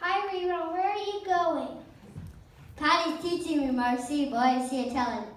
Hi, Rerun. Where are you going? Patty's teaching me, Marcie. Boy, is she a talent.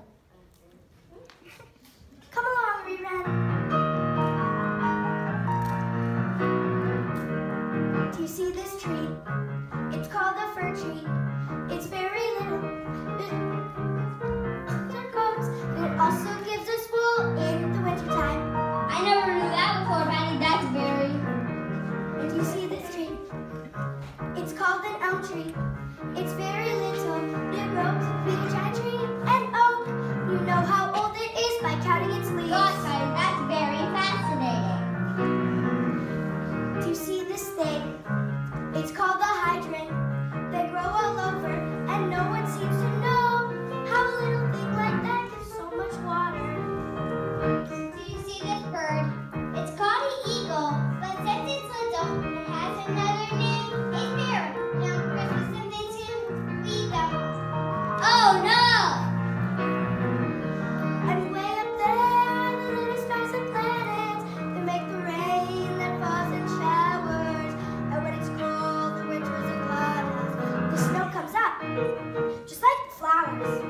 Just like flowers.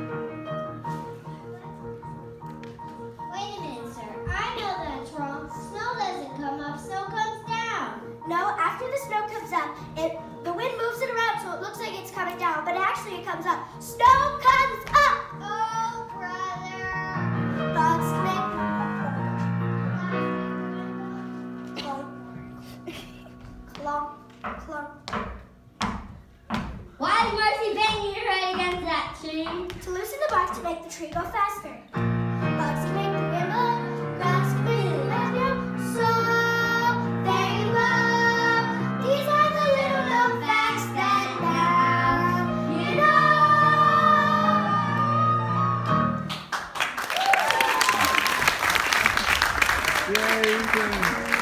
Wait a minute, sir. I know that's wrong. Snow doesn't come up, snow comes down. No, after the snow comes up, it the wind moves it around so it looks like it's coming down, but actually it comes up. Snow To loosen the bark to make the tree go faster. Bugsy make the wind blow, grass green and new. So there you go. These are the little known facts that now you know. Yay, Ethan.